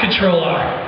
Control and